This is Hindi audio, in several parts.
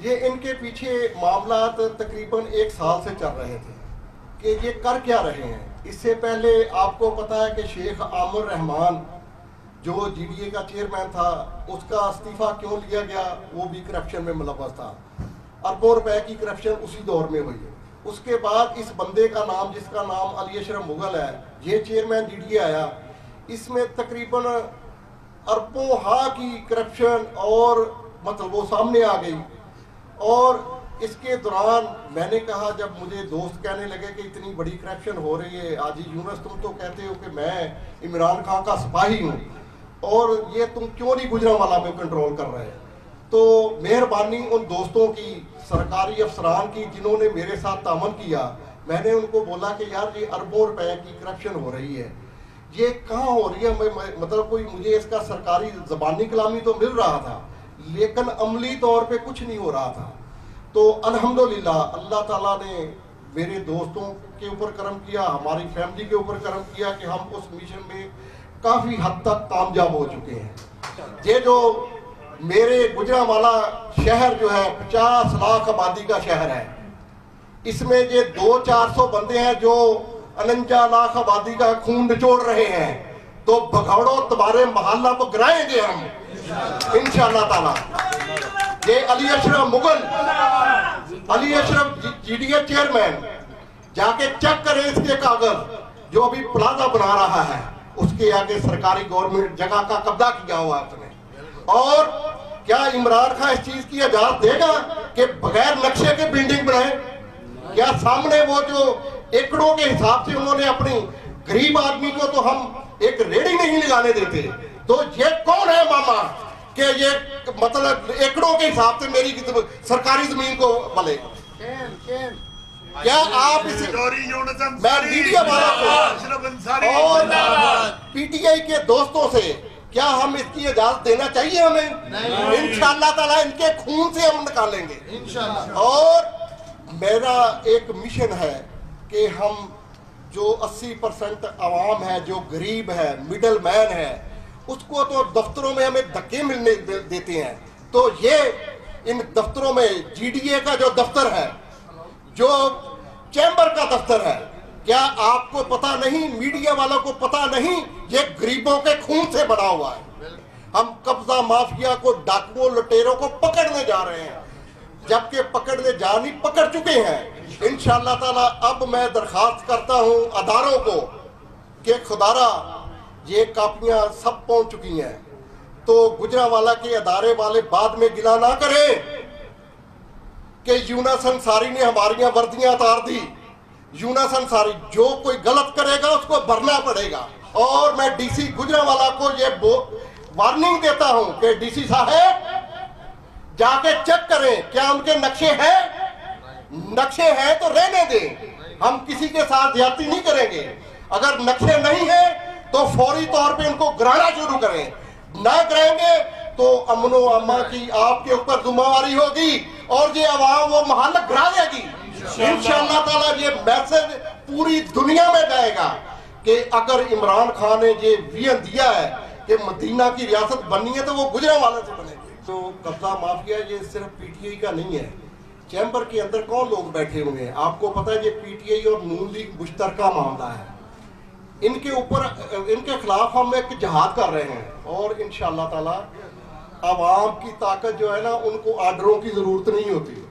ये इनके पीछे मामला तकरीबन एक साल से चल रहे थे कि ये कर क्या रहे हैं। इससे पहले आपको पता है कि शेख आमिर रहमान जो जीडीए का चेयरमैन था, उसका इस्तीफा क्यों लिया गया, वो भी करप्शन में मुलवस था। अरबों रुपए की करप्शन उसी दौर में हुई उसके बाद इस बंदे का नाम, जिसका नाम अली अशरफ मुगल है, ये चेयरमैन जीडीए आया। इसमें तकरीबन अरबों हा की करप्शन और मतलब वो सामने आ गई। और इसके दौरान मैंने कहा, जब मुझे दोस्त कहने लगे कि इतनी बड़ी करप्शन हो रही है, आज यूनस, तुम तो कहते हो कि मैं इमरान खान का सिपाही हूँ। और ये तुम क्यों नहीं गुजरा वाला में कंट्रोल कर रहे हैं? तो मेहरबानी उन दोस्तों की, सरकारी अफसरान की, जिन्होंने मेरे साथ तामन किया। मैंने उनको बोला कि यार, ये अरबों रुपए की करप्शन हो रही है। ये कहाँ हो रही है? मैं मतलब कोई मुझे इसका सरकारी जबानी कलामी तो मिल रहा था। लेकिन अमली तौर पे कुछ नहीं हो रहा था। तो अल्हम्दुलिल्लाह, अल्लाह ताला ने मेरे दोस्तों के ऊपर कर्म किया, हमारी फैमिली के ऊपर कर्म किया कि हम उस मिशन में काफ़ी हद तक कामयाब हो चुके हैं। ये जो मेरे गुजरावाला शहर जो है, पचास लाख आबादी का शहर है, इसमें ये दो चार सौ बंदे हैं जो अनंजा लाख आबादी का खून निचोड़ रहे हैं। तो भगौड़ो, तुम्हारे मोहल्ला को गिराएँगे हम। इंशाल्लाह ताला। ये अली अशरफ मुगल, अली अशरफ जीडीए चेयरमैन, जाके चेक करें इसके कागज़, जो अभी प्लाजा बना रहा है, उसके आगे सरकारी गवर्नमेंट जगह का कब्जा किया हुआ उसने। और क्या इमरान खान इस चीज़ की इजाज़त देगा कि बगैर नक्शे के बिल्डिंग बनाए? क्या सामने वो जो एकड़ों के हिसाब से उन्होंने अपनी गरीब आदमी को तो हम एक रेडी नहीं लगाने देते? तो ये कौन है मामा? कि ये मतलब एकड़ों के हिसाब से मेरी सरकारी ज़मीन को बले क्या आप इस मैं मीडिया वाला को और पीटीआई के दोस्तों से क्या हम इसकी इजाज़त देना चाहिए हमें? इंशाल्लाह ताला इनके खून से हम निकालेंगे। और मेरा एक मिशन है कि हम जो 80 परसेंट आवाम है जो गरीब है मिडल मैन है उसको तो दफ्तरों में हमें धक्के मिलने देते हैं। तो ये इन दफ्तरों में जीडीए का जो दफ्तर है, जो चैम्बर का दफ्तर है, क्या आपको पता नहीं, मीडिया वालों को पता नहीं, ये गरीबों के खून से बना हुआ है। हम कब्जा माफिया को, डाकुओं, लुटेरों को पकड़ने जा रहे हैं। जबकि पकड़ने जा नहीं पकड़ चुके हैं। इंशाला ताला, अब मैं दरखास्त करता हूँ अदारों को कि खुदारा ये कापियाँ सब पहुँच चुकी हैं। तो गुजरावाला के अदारे वाले बाद में गिला ना करें कि यूना संसारी ने हमारी वर्दियाँ उतार दी। यूना संसारी जो कोई गलत करेगा, उसको भरना पड़ेगा। और मैं डीसी गुजरावाला को ये वार्निंग देता हूँ कि डीसी साहब, जाके चेक करें, क्या उनके नक्शे हैं? नक्शे हैं तो रहने दें। हम किसी के साथ ज़्यादा नहीं करेंगे। अगर नक्शे नहीं है तो फौरी तौर पे उनको गिराना शुरू करें। ना करेंगे तो अमनो अम्मा की आपके ऊपर जुम्मेवारी होगी और ये आवाम वो महल गिरा देगी। इंशाल्लाह। ताला ये मैसेज पूरी दुनिया में जाएगा कि अगर इमरान खान ने ये वियन दिया है कि मदीना की रियासत बननी है तो वो गुजरा वाले से बनेगी। तो कब्जा माफिया ये सिर्फ़ पीटीआई का नहीं है। चैम्बर के अंदर कौन लोग बैठे हुए हैं? आपको पता है ये पीटीआई और नून लीग मुश्तरका मामला है। इनके ऊपर, इनके खिलाफ हम एक जहाद कर रहे हैं और इन ताला आवाम की ताकत जो है ना, उनको आर्डरों की ज़रूरत नहीं होती।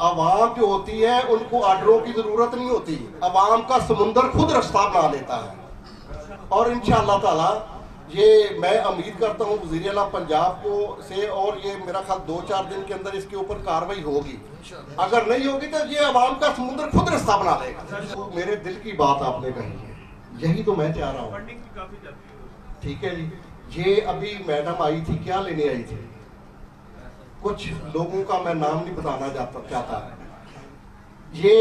आवाम जो होती है, उनको आर्डरों की ज़रूरत नहीं होती। आवाम का समुंदर खुद रास्ता बना लेता है। और इन ताला ये मैं उम्मीद करता हूँ वजी अला पंजाब को से और ये मेरा ख्याल दो चार दिन के अंदर इसके ऊपर कार्रवाई होगी। अगर नहीं होगी तो ये आवाम का समुद्र खुद रास्ता बना देगा तो मेरे दिल की बात आपने कही है। यही तो मैं चाह रहा हूँ। ठीक है जी। ये अभी मैडम आई थी क्या लेने आई थी? कुछ लोगों का मैं नाम नहीं बताना चाहता। ये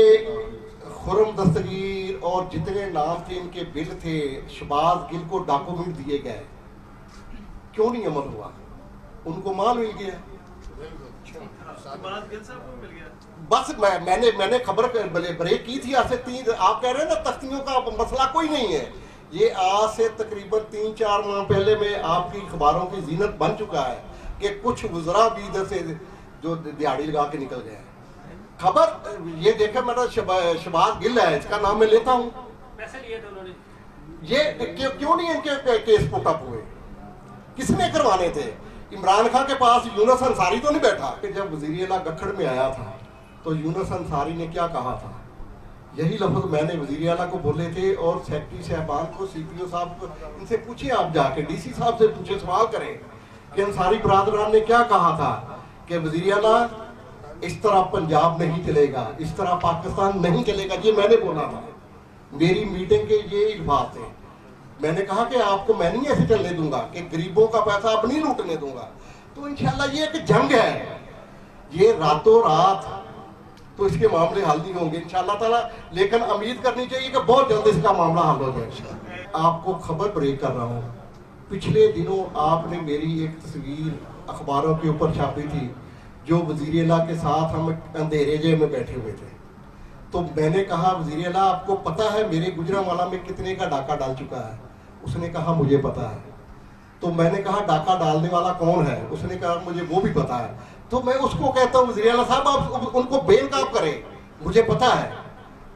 खुरम दस्तगीर और जितने नाम थे इनके बिल थे शबाज गिल को डॉक्यूमेंट दिए गए। क्यों नहीं अमल हुआ? उनको माल मिल गया। बस मैं मैंने मैंने खबर ब्रेक की थी आज से तीन आप कह रहे हैं ना तख्तियों का मसला कोई नहीं है। ये आज से तकरीबन तीन चार माह पहले में आपकी अखबारों की जीनत बन चुका है कि कुछ गुजरा भी इधर से जो दिहाड़ी लगा के निकल गए हैं। खबर ये देखे मेरा शबाज गिल है इसका नाम मैं लेता हूँ। ये क्यों नहीं इनके केस पुटअप हुए? किसने करवाने थे? इमरान खान के पास यूनस अंसारी तो नहीं बैठा? कि जब वज़ीर अला गखड़ में आया था तो यूनस अंसारी ने क्या कहा था? यही लफ्ज मैंने वज़ीर अला को बोले थे और सेक्रेटरी साहबान को सीपीओ साहब को इनसे पूछिए आप जाके डीसी साहब से पूछे सवाल करें। कि अंसारी बरादरान ने क्या कहा था? कि वज़ीर अला इस तरह पंजाब नहीं चलेगा, इस तरह पाकिस्तान नहीं चलेगा, ये मैंने बोला था। मेरी मीटिंग के ये इल्फाज थे मैंने कहा कि आपको मैं नहीं ऐसे चलने दूँगा कि गरीबों का पैसा आप नहीं लूटने दूँगा। तो इंशाल्लाह ये एक जंग है। ये रातों रात तो इसके मामले हल नहीं होंगे, इंशाल्लाह ताला। लेकिन उम्मीद करनी चाहिए कि बहुत जल्द इसका मामला हल हो जाए। आपको खबर ब्रेक कर रहा हूँ। पिछले दिनों आपने मेरी एक तस्वीर अखबारों के ऊपर छापी थी। जो वज़ीर अला के साथ हम अंधेरे जेब में बैठे हुए थे। तो मैंने कहा, वज़ीर अला आपको पता है मेरे गुजरावाला में कितने का डाका डाल चुका है? उसने कहा, मुझे पता है। तो मैंने कहा, डाका डालने वाला कौन है? उसने कहा, मुझे वो भी पता है। तो मैं उसको कहता हूँ, वज़ीर अला साहब, आप उनको बेल काप करें, मुझे पता है।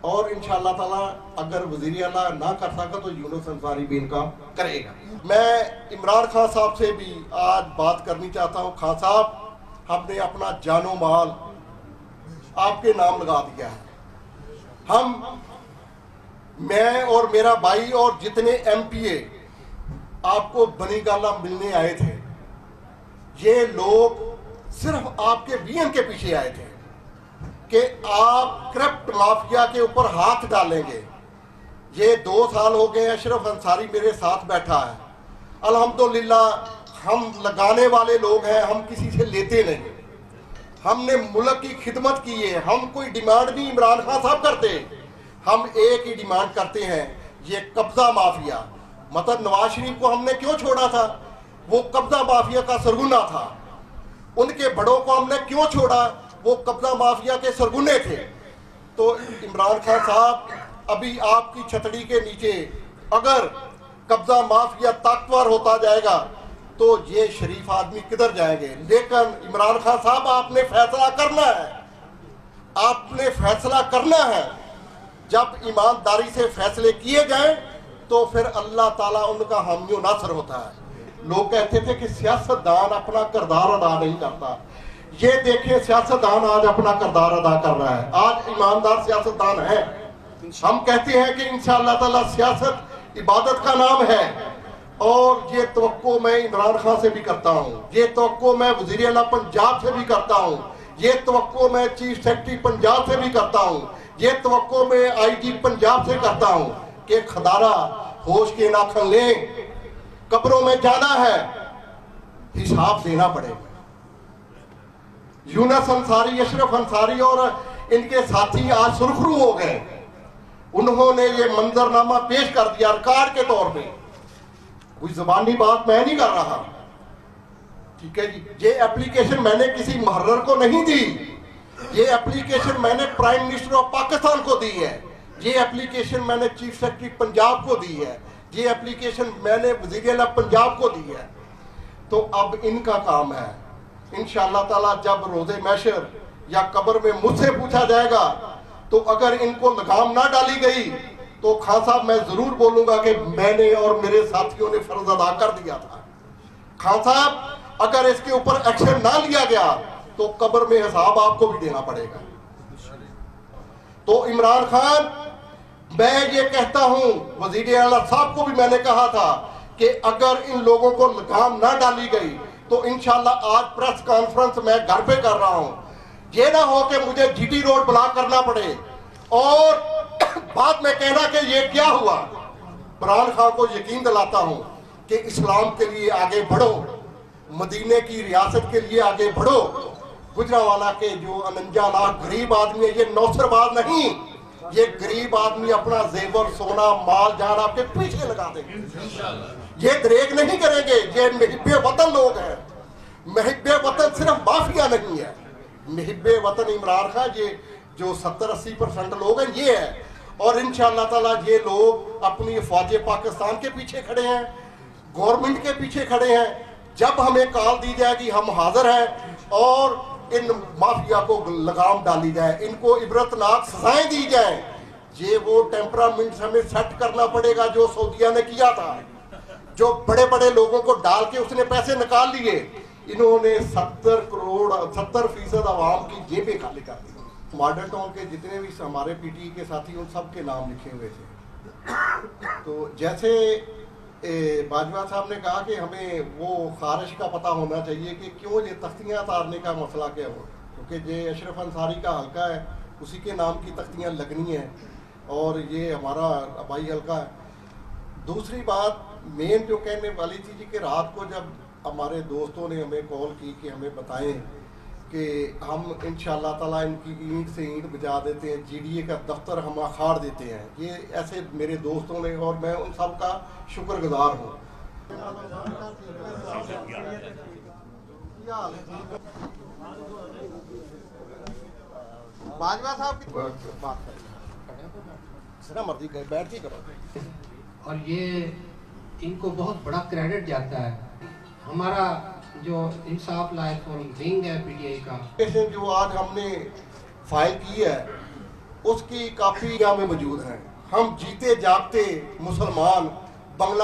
और इन ताला, अगर वज़ीर अला ना कर सका तो यूनुस अंसारी भी इनका करेगा। मैं इमरान खान साहब से भी आज बात करनी चाहता हूँ। खान साहब हमने अपना जानो माल आपके नाम लगा दिया है। हम, मैं और मेरा भाई और जितने एमपीए आपको बनी गाला मिलने आए थे, ये लोग सिर्फ़ आपके बीएम के पीछे आए थे कि आप करप्ट माफिया के ऊपर हाथ डालेंगे। ये दो साल हो गए अशरफ अंसारी मेरे साथ बैठा है। अल्हम्दुलिल्लाह हम लगाने वाले लोग हैं, हम किसी से लेते नहीं। हमने मुल्क की खिदमत की है, हम कोई डिमांड नहीं, इमरान खान साहब करते। हम एक ही डिमांड करते हैं, ये कब्जा माफिया। मतलब नवाज़ शरीफ को हमने क्यों छोड़ा था? वो कब्जा माफिया का सरगुना था। उनके बड़ों को हमने क्यों छोड़ा? वो कब्जा माफिया के सरगुने थे। तो इमरान खान साहब, अभी आपकी छतड़ी के नीचे अगर कब्जा माफिया ताकतवर होता जाएगा तो ये शरीफ आदमी किधर जाएँगे? लेकिन इमरान खान साहब, आपने फैसला करना है। आपने फैसला करना है। जब ईमानदारी से फैसले किए जाएँ तो फिर अल्लाह ताला उनका हामियो नासर होता है। लोग कहते थे कि सियासतदान अपना किरदार अदा नहीं करता। ये देखिए, सियासतदान आज अपना किरदार अदा कर रहा है। आज ईमानदार सियासतदान है। हम कहते हैं कि इंशाअल्लाह ताला सियासत, इबादत का नाम है। और ये तो मैं इमरान खान से भी करता हूँ। ये तो मैं वज़ीर अला पंजाब से भी करता हूँ। ये तो मैं चीफ सेक्रेटरी पंजाब से भी करता हूँ। ये तो मैं आईजी पंजाब से करता हूँ कि खदारा होश के नाखन ले। कब्रों में जाना है। हिसाब देना पड़ेगा। यूनस अंसारी, अशरफ अंसारी और इनके साथी आज सुरखरू हो गए। उन्होंने ये मंजरनामा पेश कर दिया रिकॉर्ड के तौर पे। कोई जबानी बात मैं नहीं कर रहा। ठीक है जी? ये एप्लीकेशन मैंने किसी मुहर्र को नहीं दी। ये एप्लीकेशन मैंने प्राइम मिनिस्टर ऑफ़ पाकिस्तान को दी है। ये एप्लीकेशन मैंने चीफ सेक्रेटरी पंजाब को दी है। ये एप्लीकेशन मैंने वज़ीर पंजाब को दी है। तो अब इनका काम है। इन ताला जब रोज़े मैशर या कब्र में मुझसे पूछा जाएगा तो अगर इनको लगाम ना डाली गई तो खान साहब, मैं ज़रूर बोलूँगा कि मैंने और मेरे साथियों ने फ़र्ज़ अदा कर दिया था। खान साहब, अगर इसके ऊपर एक्शन ना लिया गया तो कब्र में हिसाब आपको भी देना पड़ेगा। तो इमरान खान, मैं ये कहता हूँ, वज़ीर आला साहब को भी मैंने कहा था कि अगर इन लोगों को लगाम ना डाली गई तो इंशाल्लाह आज प्रेस कॉन्फ्रेंस मैं घर पे कर रहा हूँ। ये ना हो कि मुझे जीटी रोड ब्लॉक करना पड़े और बाद में कहना कि ये क्या हुआ? इमरान खान को यकीन दिलाता हूँ कि इस्लाम के लिए आगे बढ़ो, मदीने की रियासत के लिए आगे बढ़ो। गुजरावाला के जो अनंजा लाख गरीब आदमी है, ये नौसरबाज नहीं, ये गरीब आदमी अपना जेवर, सोना, माल, जान आपके पीछे लगा देंगे। ये दरेक नहीं करेंगे, ये महब्बे वतन लोग हैं। महब्बे वतन सिर्फ़ माफिया नहीं है। महब्बे वतन इमरान खान ये जो सत्तर अस्सी परसेंट लोग हैं, ये है। और इन ताला ये लोग अपनी फौज पाकिस्तान के पीछे खड़े हैं, गवर्नमेंट के पीछे खड़े हैं। जब हमें कॉल दी जाएगी, हम हाजिर हैं और इन माफिया को लगाम डाली जाए, इनको इबरतनाक सजाएँ दी जाए। ये वो टेम्परामेंट हमें सेट करना पड़ेगा जो सऊदिया ने किया था, जो बड़े बड़े लोगों को डाल के उसने पैसे निकाल लिए। इन्होंने सत्तर करोड़, सत्तर फ़ीसद आवाम की जेबें खाली कर दी। मॉडल टाउन के जितने भी हमारे पीटी के साथी, उन सब के नाम लिखे हुए थे। तो जैसे बाजवा साहब ने कहा कि हमें वो खारिश का पता होना चाहिए कि क्यों ये तख्तियाँ तारने का मसला क्या हो क्योंकि ये अशरफ अंसारी का हल्का है, उसी के नाम की तख्तियाँ लगनी हैं और ये हमारा अबाई हल्का है। दूसरी बात मेन जो कहने वाली थी कि रात को जब हमारे दोस्तों ने हमें कॉल की कि हमें बताएँ कि हम इन ताला इनकी ईंट से ईंट बजा देते हैं जीडीए का दफ्तर हम अखाड़ देते हैं। ये ऐसे मेरे दोस्तों ने और मैं उन सब का शुक्रगुजार हूँ। बाजवा साहब की बात करें मर्ज़ी बैठ के करो। और ये इनको बहुत बड़ा क्रेडिट जाता है। हमारा जो इंसाफ लाइफ और विंग है पीटीआई का। जो आज हमने फ़ाइल की है, उसकी काफ़ी में मौजूद है। हम जीते जागते मुसलमान, बंगला